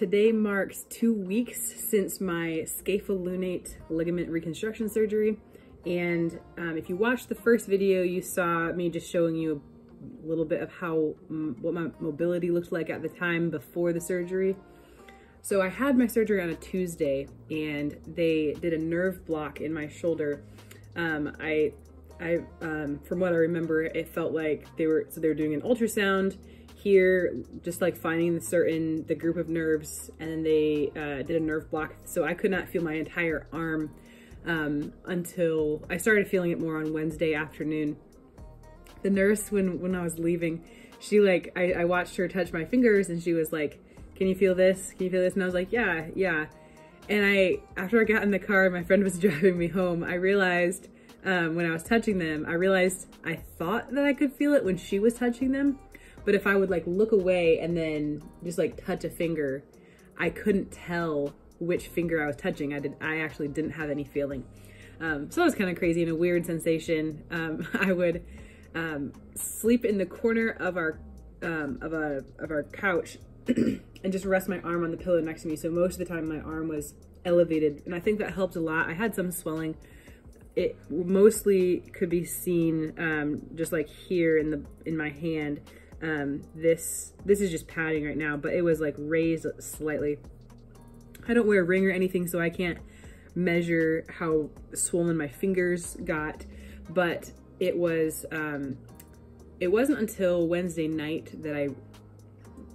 today marks two weeks since my scapholunate ligament reconstruction surgery. And um, if you watched the first video, you saw me just showing you a little bit of how, what my mobility looked like at the time before the surgery. So I had my surgery on a Tuesday and they did a nerve block in my shoulder. Um, I, I, um, from what I remember, it felt like they were, so they were doing an ultrasound here, just like finding the certain, the group of nerves, and then they uh, did a nerve block. So I could not feel my entire arm um, until I started feeling it more on Wednesday afternoon. The nurse, when, when I was leaving, she like, I, I watched her touch my fingers and she was like, can you feel this? Can you feel this? And I was like, yeah, yeah. And I, after I got in the car, my friend was driving me home, I realized um, when I was touching them, I realized I thought that I could feel it when she was touching them. But if I would like look away and then just like touch a finger, I couldn't tell which finger I was touching. I did. I actually didn't have any feeling. Um, so it was kind of crazy and a weird sensation. Um, I would um, sleep in the corner of our um, of a of our couch and just rest my arm on the pillow next to me. So most of the time my arm was elevated, and I think that helped a lot. I had some swelling. It mostly could be seen um, just like here in the in my hand. Um, this this is just padding right now, but it was like raised slightly. I don't wear a ring or anything, so I can't measure how swollen my fingers got, but it was, um, it wasn't until Wednesday night that I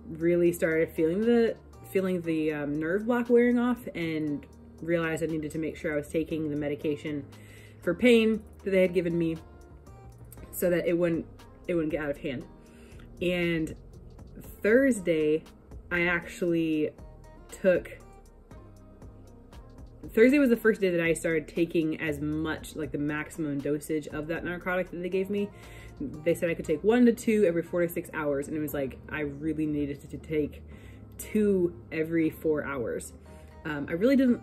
really started feeling the, feeling the um, nerve block wearing off and realized I needed to make sure I was taking the medication for pain that they had given me so that it wouldn't, it wouldn't get out of hand. And Thursday, I actually took Thursday was the first day that I started taking as much, like the maximum dosage of that narcotic that they gave me. They said I could take one to two every four to six hours. And it was like, I really needed to take two every four hours. Um, I really didn't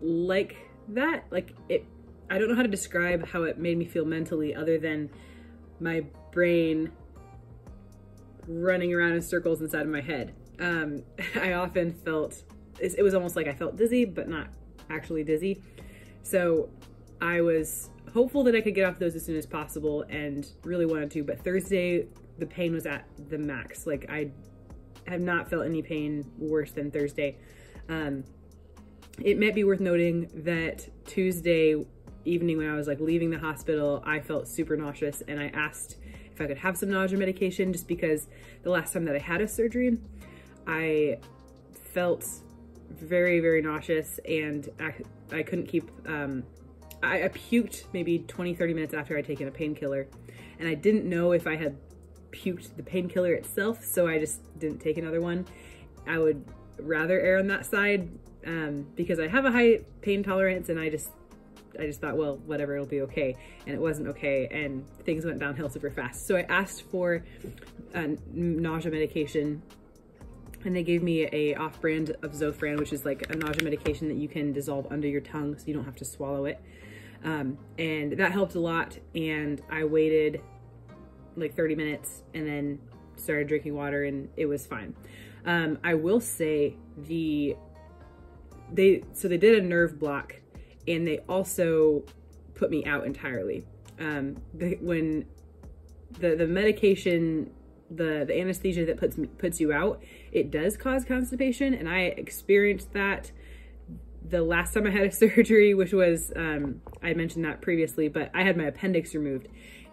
like that. Like it, I don't know how to describe how it made me feel mentally other than my brain running around in circles inside of my head. Um, I often felt, it was almost like I felt dizzy, but not actually dizzy. So I was hopeful that I could get off those as soon as possible and really wanted to, but Thursday, the pain was at the max. Like I have not felt any pain worse than Thursday. Um, it might be worth noting that Tuesday evening when I was like leaving the hospital, I felt super nauseous and I asked I could have some nausea medication just because the last time that I had a surgery, I felt very, very nauseous and I, I couldn't keep, um, I, I puked maybe 20, 30 minutes after I'd taken a painkiller and I didn't know if I had puked the painkiller itself, so I just didn't take another one. I would rather err on that side um, because I have a high pain tolerance and I just I just thought, well, whatever, it'll be okay. And it wasn't okay, and things went downhill super fast. So I asked for a nausea medication and they gave me a off-brand of Zofran, which is like a nausea medication that you can dissolve under your tongue so you don't have to swallow it. Um, and that helped a lot. And I waited like 30 minutes and then started drinking water and it was fine. Um, I will say the, they, so they did a nerve block and they also put me out entirely. Um, the, when the, the medication the, the anesthesia that puts me, puts you out, it does cause constipation. And I experienced that the last time I had a surgery, which was, um, I mentioned that previously, but I had my appendix removed.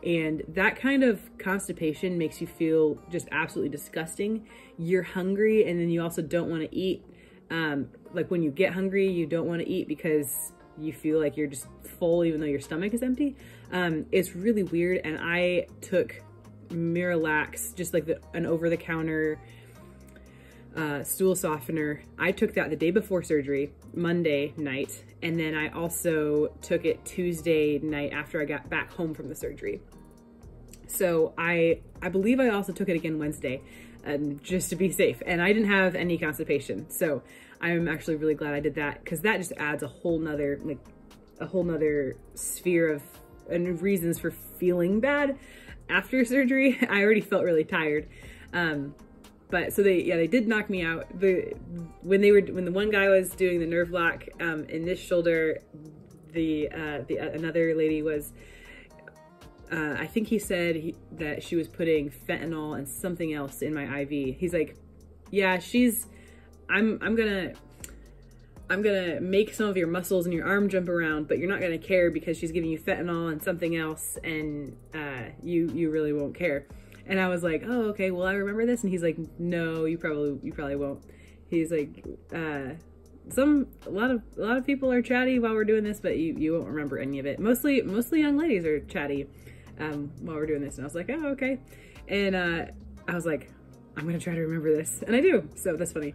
And that kind of constipation makes you feel just absolutely disgusting. You're hungry and then you also don't want to eat. Um, like when you get hungry, you don't want to eat because you feel like you're just full even though your stomach is empty. Um, it's really weird. And I took Miralax, just like the, an over-the-counter uh, stool softener. I took that the day before surgery, Monday night, and then I also took it Tuesday night after I got back home from the surgery. So I, I believe I also took it again Wednesday, um, just to be safe. And I didn't have any constipation. So I'm actually really glad I did that because that just adds a whole nother, like a whole nother sphere of and reasons for feeling bad after surgery. I already felt really tired. Um, but so they yeah they did knock me out. The when they were when the one guy was doing the nerve block um, in this shoulder, the uh, the uh, another lady was. Uh, I think he said he, that she was putting fentanyl and something else in my IV. He's like, "Yeah, she's. I'm. I'm gonna. I'm gonna make some of your muscles in your arm jump around, but you're not gonna care because she's giving you fentanyl and something else, and uh, you you really won't care." And I was like, "Oh, okay. Well, I remember this." And he's like, "No, you probably you probably won't." He's like, uh, "Some a lot of a lot of people are chatty while we're doing this, but you you won't remember any of it. Mostly mostly young ladies are chatty um, while we're doing this." And I was like, "Oh, okay." And uh, I was like, "I'm gonna try to remember this," and I do. So that's funny.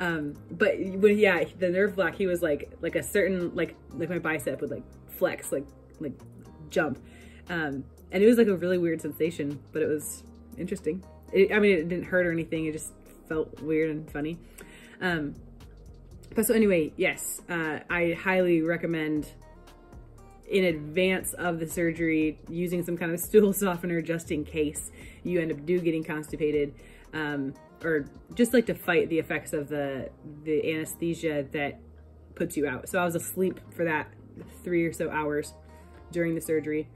Um, but when yeah, the nerve block, he was like like a certain like like my bicep would like flex like like jump. Um, and it was like a really weird sensation, but it was interesting. It, I mean, it didn't hurt or anything. It just felt weird and funny. Um, but so anyway, yes, uh, I highly recommend in advance of the surgery using some kind of stool softener just in case you end up do getting constipated um, or just like to fight the effects of the the anesthesia that puts you out. So I was asleep for that three or so hours during the surgery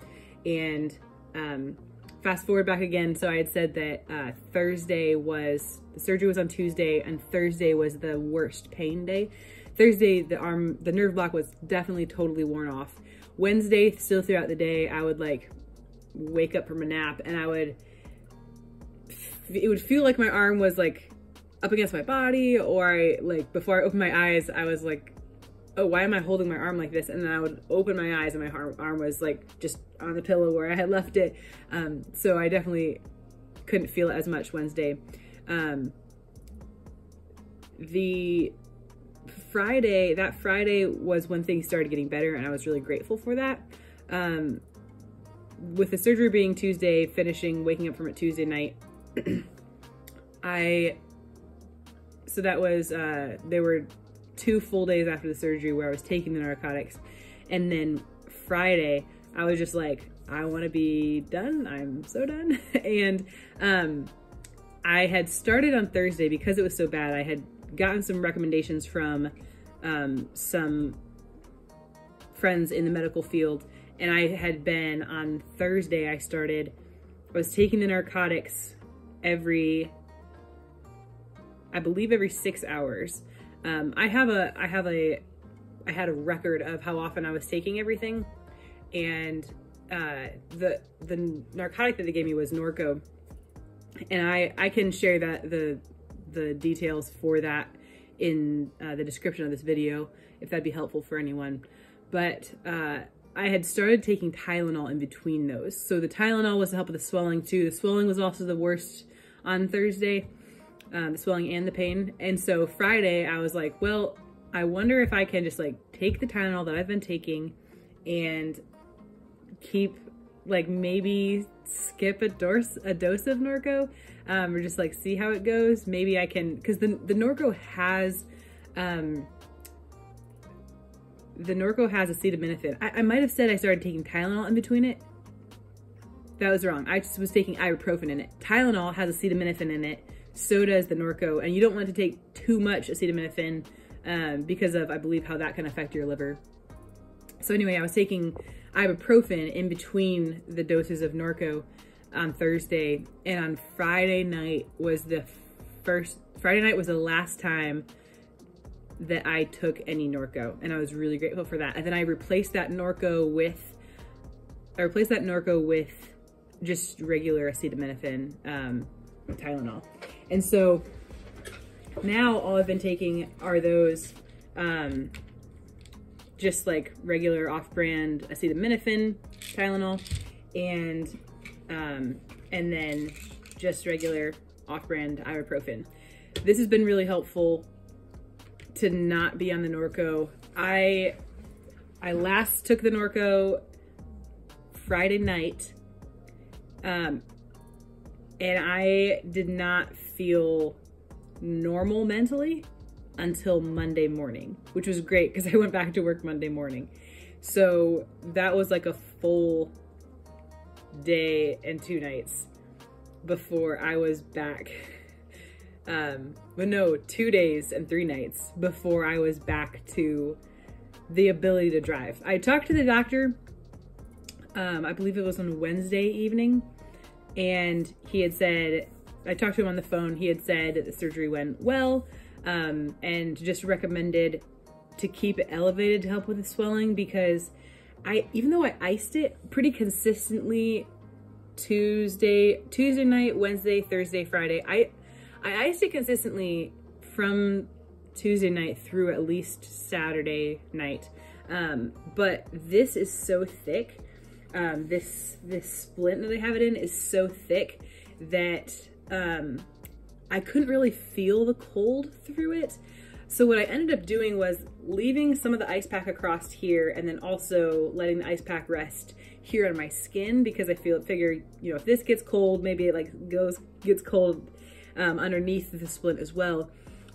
and um, fast forward back again. So I had said that uh, Thursday was, the surgery was on Tuesday and Thursday was the worst pain day. Thursday, the arm, the nerve block was definitely totally worn off. Wednesday, still throughout the day, I would like wake up from a nap and I would, it would feel like my arm was like up against my body or I like, before I opened my eyes, I was like oh, why am I holding my arm like this? And then I would open my eyes and my arm, arm was like just on the pillow where I had left it. Um, so I definitely couldn't feel it as much Wednesday. Um, the Friday, that Friday was when things started getting better and I was really grateful for that. Um, with the surgery being Tuesday, finishing, waking up from it Tuesday night, I, so that was, uh, they were two full days after the surgery where I was taking the narcotics. And then Friday, I was just like, I want to be done. I'm so done. and um, I had started on Thursday because it was so bad. I had gotten some recommendations from um, some friends in the medical field. And I had been on Thursday, I started, I was taking the narcotics every, I believe every six hours. Um, I have a, I have a, I had a record of how often I was taking everything, and uh, the the narcotic that they gave me was Norco, and I I can share that the the details for that in uh, the description of this video if that'd be helpful for anyone. But uh, I had started taking Tylenol in between those. So the Tylenol was to help with the swelling too. The swelling was also the worst on Thursday um, the swelling and the pain. And so Friday, I was like, well, I wonder if I can just like take the Tylenol that I've been taking and keep like maybe skip a dose a dose of Norco um, or just like see how it goes. Maybe I can because the the Norco has um, the Norco has acetaminophen. I, I might have said I started taking Tylenol in between it. That was wrong. I just was taking ibuprofen in it. Tylenol has acetaminophen in it so does the Norco. And you don't want to take too much acetaminophen um, because of, I believe, how that can affect your liver. So anyway, I was taking ibuprofen in between the doses of Norco on Thursday. And on Friday night was the first, Friday night was the last time that I took any Norco. And I was really grateful for that. And then I replaced that Norco with, I replaced that Norco with just regular acetaminophen, um, Tylenol. And so now all I've been taking are those um, just like regular off-brand acetaminophen, Tylenol, and um, and then just regular off-brand ibuprofen. This has been really helpful to not be on the Norco. I I last took the Norco Friday night, um, and I did not feel normal mentally until Monday morning, which was great because I went back to work Monday morning. So that was like a full day and two nights before I was back Um, but no, two days and three nights before I was back to the ability to drive. I talked to the doctor, um, I believe it was on Wednesday evening, and he had said, I talked to him on the phone, he had said that the surgery went well, um, and just recommended to keep it elevated to help with the swelling because I, even though I iced it pretty consistently Tuesday, Tuesday night, Wednesday, Thursday, Friday, I, I iced it consistently from Tuesday night through at least Saturday night. Um, but this is so thick. Um, this, this splint that I have it in is so thick that, um, I couldn't really feel the cold through it. So what I ended up doing was leaving some of the ice pack across here and then also letting the ice pack rest here on my skin because I feel figure, you know, if this gets cold, maybe it like goes, gets cold um, underneath the splint as well.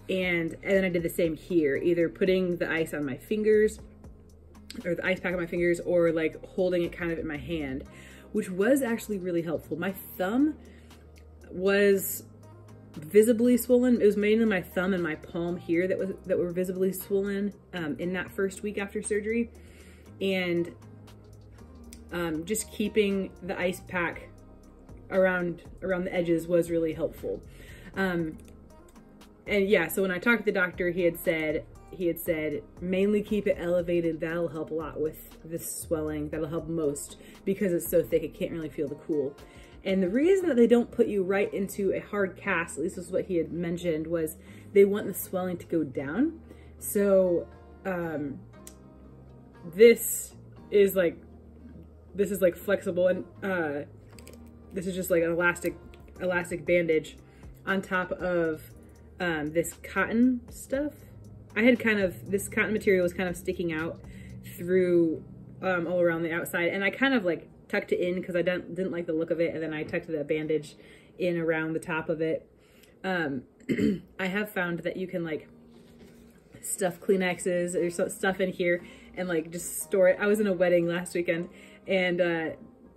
And, and then I did the same here, either putting the ice on my fingers or the ice pack on my fingers or like holding it kind of in my hand, which was actually really helpful. My thumb was visibly swollen. It was mainly my thumb and my palm here that was that were visibly swollen um, in that first week after surgery. And um, just keeping the ice pack around around the edges was really helpful. Um, and yeah, so when I talked to the doctor, he had said he had said mainly keep it elevated. That'll help a lot with this swelling. That'll help most because it's so thick it can't really feel the cool. And the reason that they don't put you right into a hard cast, at least this is what he had mentioned, was they want the swelling to go down. So um, this is like, this is like flexible and uh, this is just like an elastic, elastic bandage on top of um, this cotton stuff. I had kind of, this cotton material was kind of sticking out through um, all around the outside and I kind of like tucked it in because I didn't, didn't like the look of it. And then I tucked the bandage in around the top of it. Um, I have found that you can like stuff Kleenexes or stuff in here and like just store it. I was in a wedding last weekend and uh,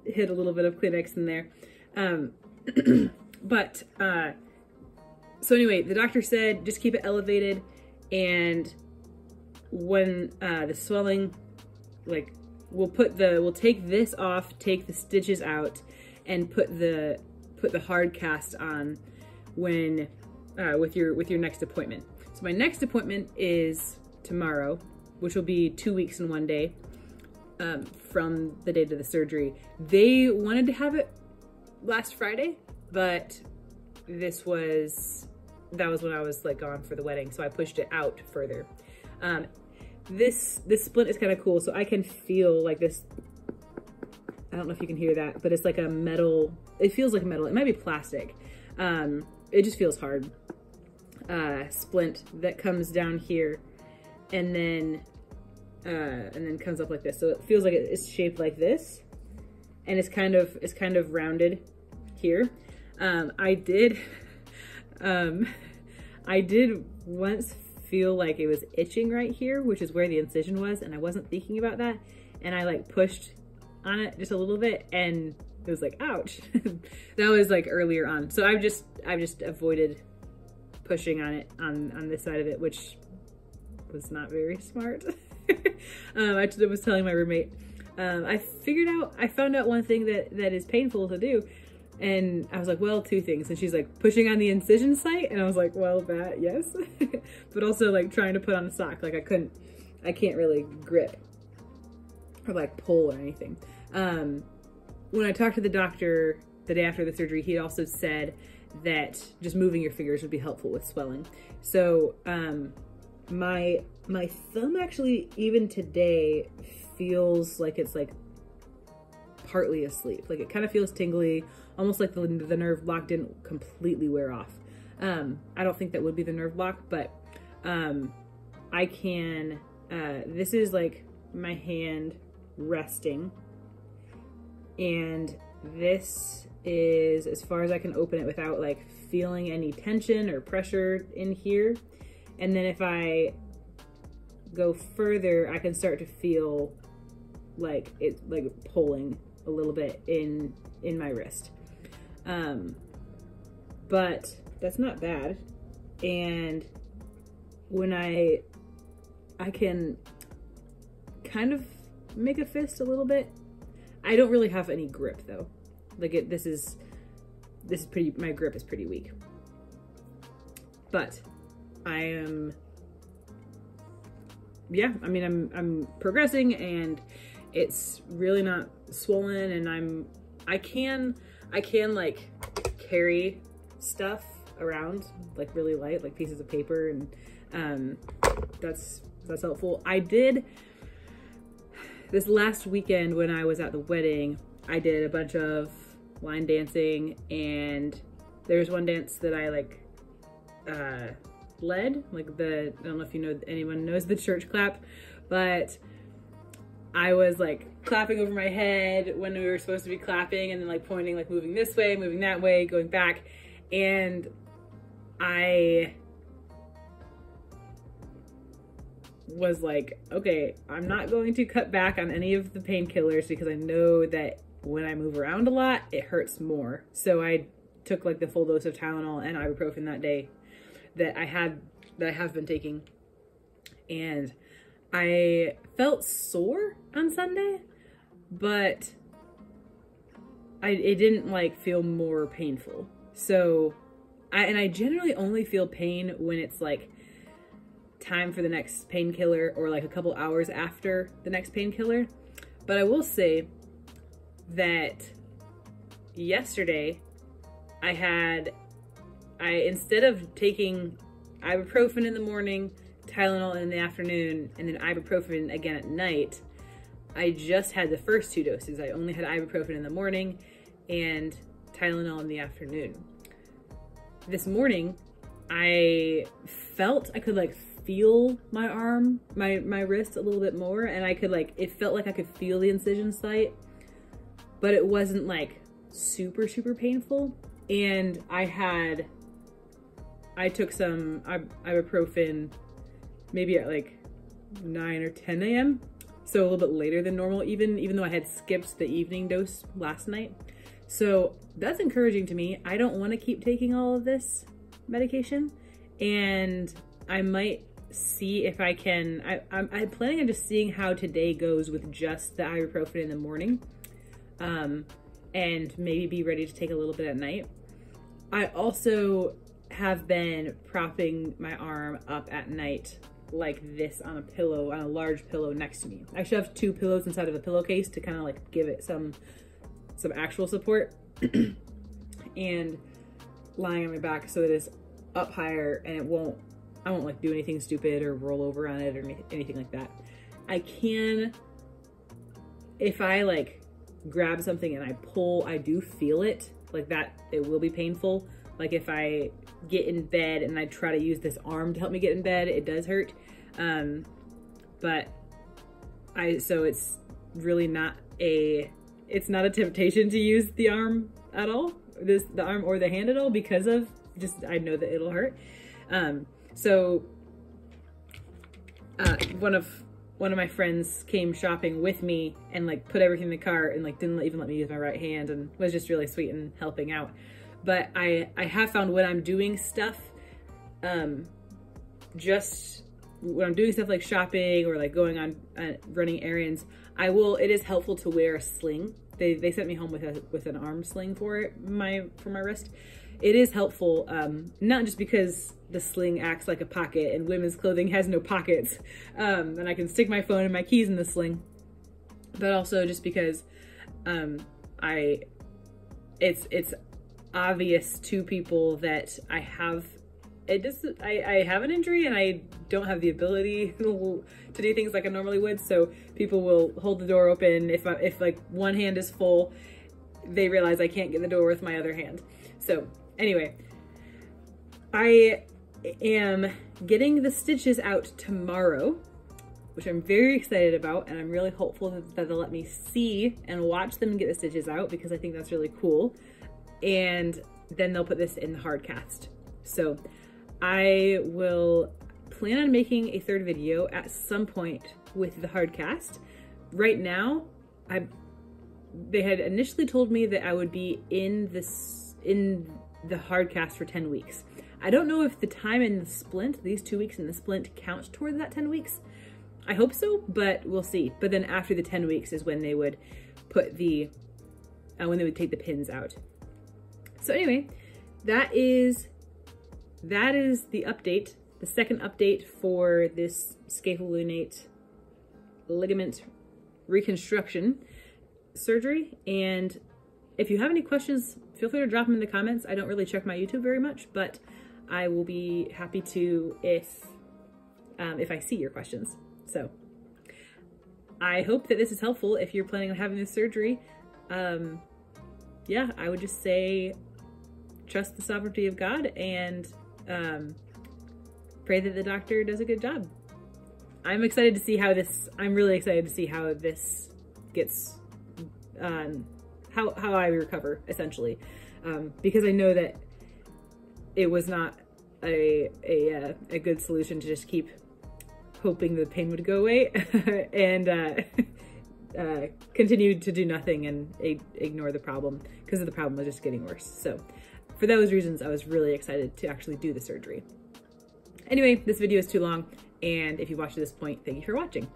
hid a little bit of Kleenex in there. Um, but uh, so anyway, the doctor said just keep it elevated and when uh, the swelling like we'll put the we'll take this off, take the stitches out, and put the put the hard cast on when uh, with your with your next appointment. So my next appointment is tomorrow, which will be two weeks and one day um, from the date of the surgery. They wanted to have it last Friday, but this was that was when I was like gone for the wedding, so I pushed it out further. Um, this this splint is kind of cool. So I can feel like this, I don't know if you can hear that, but it's like a metal, it feels like metal. It might be plastic. Um, it just feels hard. Uh, splint that comes down here and then, uh, and then comes up like this. So it feels like it's shaped like this and it's kind of, it's kind of rounded here. Um, I did, um, I did once feel like it was itching right here, which is where the incision was, and I wasn't thinking about that. And I like pushed on it just a little bit and it was like, ouch. that was like earlier on. So I've just, I've just avoided pushing on it on, on this side of it, which was not very smart. um, I was telling my roommate, um, I figured out, I found out one thing that, that is painful to do, and I was like, well, two things. And she's like, pushing on the incision site. And I was like, well, that, yes. but also like trying to put on a sock. Like I couldn't, I can't really grip or like pull or anything. Um, when I talked to the doctor the day after the surgery, he also said that just moving your fingers would be helpful with swelling. So, um, my, my thumb actually, even today, feels like it's like partly asleep. Like it kind of feels tingly, almost like the, the nerve block didn't completely wear off. Um, I don't think that would be the nerve block, but um, I can, uh, this is like my hand resting. And this is as far as I can open it without like feeling any tension or pressure in here. And then if I go further, I can start to feel like it like pulling a little bit in in my wrist. Um, but that's not bad. and when I I can kind of make a fist a little bit. I don't really have any grip though. Like it, this is this is pretty. My grip is pretty weak, but I am. Yeah, I mean, I'm I'm progressing and it's really not swollen, and I'm I can I can like carry stuff around like really light, like pieces of paper, and um, that's that's helpful. I did this last weekend when I was at the wedding, I did a bunch of line dancing and there's one dance that I like uh, led, like the, I don't know if you know, anyone knows the church clap, but I was like clapping over my head when we were supposed to be clapping and then like pointing, like moving this way, moving that way, going back. And I was like, okay, I'm not going to cut back on any of the painkillers because I know that when I move around a lot, it hurts more. So I took like the full dose of Tylenol and ibuprofen that day that I had, that I have been taking. And I felt sore on Sunday, but I, it didn't like feel more painful. So I, and I generally only feel pain when it's like time for the next painkiller or like a couple hours after the next painkiller. But I will say that yesterday I had, I instead of taking ibuprofen in the morning, Tylenol in the afternoon, and then ibuprofen again at night, I just had the first two doses. I only had ibuprofen in the morning and Tylenol in the afternoon. This morning, I felt I could like feel my arm, my, my wrist a little bit more and I could like, it felt like I could feel the incision site, but it wasn't like super, super painful. And I had, I took some ibuprofen maybe at like 9 or 10 a.m. So a little bit later than normal, even, even though I had skipped the evening dose last night. So that's encouraging to me. I don't want to keep taking all of this medication and I might see if I can, I, I'm, I'm, planning on just seeing how today goes with just the ibuprofen in the morning um, and maybe be ready to take a little bit at night. I also have been propping my arm up at night like this on a pillow, on a large pillow next to me. I have two pillows inside of a pillowcase to kind of like give it some, some actual support and lying on my back so that it is up higher and it won't I won't like do anything stupid or roll over on it or anything like that. I can, if I like grab something and I pull, I do feel it like that. It will be painful. Like if I get in bed and I try to use this arm to help me get in bed, it does hurt. Um, but I, so it's really not a, it's not a temptation to use the arm at all, this, the arm or the hand at all because of just, I know that it'll hurt. Um, so uh, one of one of my friends came shopping with me and like put everything in the car and like didn't even let me use my right hand and was just really sweet and helping out. But I I have found when I'm doing stuff, um, just when I'm doing stuff like shopping or like going on uh, running errands, I will. It is helpful to wear a sling. They they sent me home with a with an arm sling for it, my for my wrist. It is helpful, um, not just because the sling acts like a pocket and women's clothing has no pockets. Um, and I can stick my phone and my keys in the sling. But also just because um, I, it's, it's obvious to people that I have, it just, I, I have an injury and I don't have the ability to do things like I normally would. So people will hold the door open. If, I, if like one hand is full, they realize I can't get the door with my other hand. So anyway, I am getting the stitches out tomorrow, which I'm very excited about, and I'm really hopeful that, they'll let me see and watch them get the stitches out because I think that's really cool. And then they'll put this in the hard cast. So I will plan on making a third video at some point with the hard cast. Right now, I they had initially told me that I would be in this in the hard cast for 10 weeks. I don't know if the time in the splint, these two weeks in the splint, count towards that 10 weeks. I hope so, but we'll see. But then after the 10 weeks is when they would put the, uh, when they would take the pins out. So anyway, that is, that is the update, the second update for this scapholunate ligament reconstruction surgery. And if you have any questions, feel free to drop them in the comments. I don't really check my YouTube very much, but I will be happy to if um, if I see your questions. So I hope that this is helpful if you're planning on having this surgery. Um, yeah, I would just say trust the sovereignty of God and um, pray that the doctor does a good job. I'm excited to see how this, I'm really excited to see how this gets, um, how, how I recover essentially. Um, because I know that it was not a, a, uh, a good solution to just keep hoping the pain would go away and uh, uh, continued to do nothing and ignore the problem because the problem was just getting worse. So for those reasons, I was really excited to actually do the surgery. Anyway, this video is too long, and if you watched to this point, thank you for watching.